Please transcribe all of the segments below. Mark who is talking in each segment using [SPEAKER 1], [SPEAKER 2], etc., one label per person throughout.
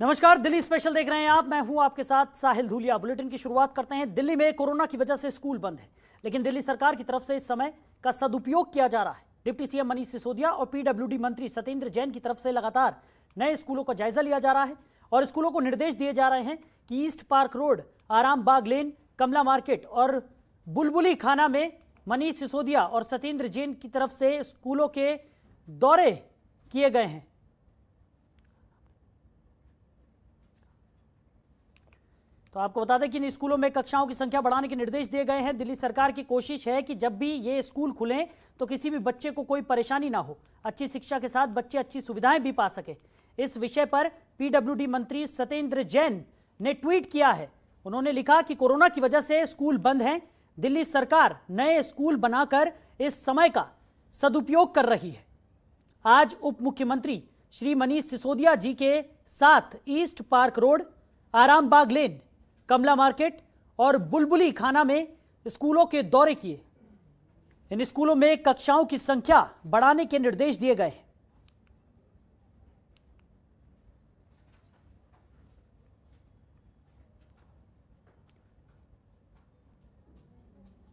[SPEAKER 1] नमस्कार, दिल्ली स्पेशल देख रहे हैं आप। मैं हूँ आपके साथ साहिल धूलिया। बुलेटिन की शुरुआत करते हैं। दिल्ली में कोरोना की वजह से स्कूल बंद है, लेकिन दिल्ली सरकार की तरफ़ से इस समय का सदुपयोग किया जा रहा है। डिप्टी सीएम मनीष सिसोदिया और पीडब्ल्यूडी मंत्री सत्येंद्र जैन की तरफ़ से लगातार नए स्कूलों का जायजा लिया जा रहा है और स्कूलों को निर्देश दिए जा रहे हैं कि ईस्ट पार्क रोड आराम बाग लेन, कमला मार्केट और बुलबुली खाना में मनीष सिसोदिया और सत्येंद्र जैन की तरफ़ से स्कूलों के दौरे किए गए हैं। तो आपको बता दें कि इन स्कूलों में कक्षाओं की संख्या बढ़ाने के निर्देश दिए गए हैं। दिल्ली सरकार की कोशिश है कि जब भी ये स्कूल खुलें तो किसी भी बच्चे को कोई परेशानी ना हो। अच्छी शिक्षा के साथ बच्चे अच्छी सुविधाएँ भी पा सके। इस विषय पर पीडब्ल्यूडी मंत्री सत्येंद्र जैन ने ट्वीट किया है। उन्होंने लिखा कि कोरोना की वजह से स्कूल बंद हैं। दिल्ली सरकार नए स्कूल बनाकर इस समय का सदुपयोग कर रही है। आज उप मुख्यमंत्री श्री मनीष सिसोदिया जी के साथ ईस्ट पार्क रोड आराम बाग लेन कमला मार्केट और बुलबुली खाना में स्कूलों के दौरे किए। इन स्कूलों में कक्षाओं की संख्या बढ़ाने के निर्देश दिए गए हैं।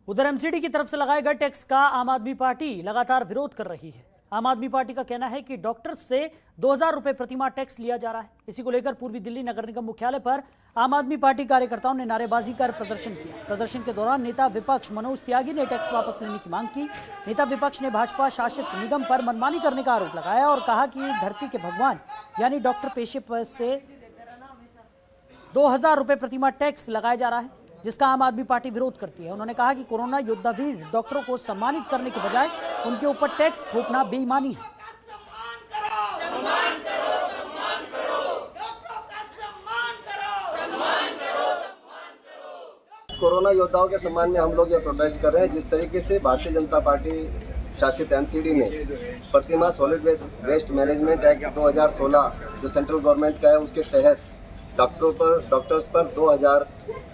[SPEAKER 1] उधर एमसीडी की तरफ़ से लगाए गए टैक्स का आम आदमी पार्टी लगातार विरोध कर रही है। आम आदमी पार्टी का कहना है कि डॉक्टर से दो हज़ार रुपए प्रतिमा टैक्स लिया जा रहा है। इसी को लेकर पूर्वी दिल्ली नगर निगम मुख्यालय पर आम आदमी पार्टी कार्यकर्ताओं ने नारेबाजी कर प्रदर्शन किया। प्रदर्शन के दौरान नेता विपक्ष मनोज त्यागी ने टैक्स वापस लेने की मांग की। नेता विपक्ष ने भाजपा शासित निगम पर मनमानी करने का आरोप लगाया और कहा कि धरती के भगवान, यानी डॉक्टर पेशे पर से दो हज़ार रुपए प्रतिमा टैक्स लगाया जा रहा है। जिसका आम आदमी पार्टी विरोध करती है। उन्होंने कहा कि कोरोना योद्धा वीर डॉक्टरों को सम्मानित करने के बजाय उनके ऊपर टैक्स थोपना बेईमानी है।
[SPEAKER 2] कोरोना योद्धाओं के सम्मान में हम लोग ये प्रोटेस्ट कर रहे हैं, जिस तरीके से भारतीय जनता पार्टी शासित एमसीडी ने प्रतिमा सॉलिड वेस्ट मैनेजमेंट एक्ट 2016 जो सेंट्रल गवर्नमेंट का है, उसके तहत डॉक्टरों पर, डॉक्टर्स पर 2000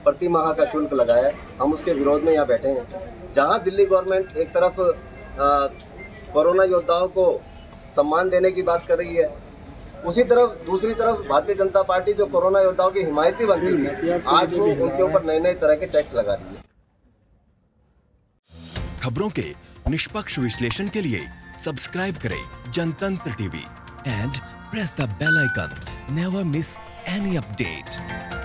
[SPEAKER 2] प्रति माह का शुल्क लगाया हम उसके विरोध में यहाँ बैठे हैं। जहाँ दिल्ली गवर्नमेंट एक तरफ़ कोरोना योद्धाओं को सम्मान देने की बात कर रही है, उसी तरफ़, दूसरी तरफ़ भारतीय जनता पार्टी जो कोरोना योद्धाओं की हिमायती बन रही है आज वो उनके ऊपर नए नए तरह के टैक्स लगा रही है।
[SPEAKER 3] खबरों के निष्पक्ष विश्लेषण के लिए सब्सक्राइब करें Jantantra TV and press the bell icon. Never miss any update.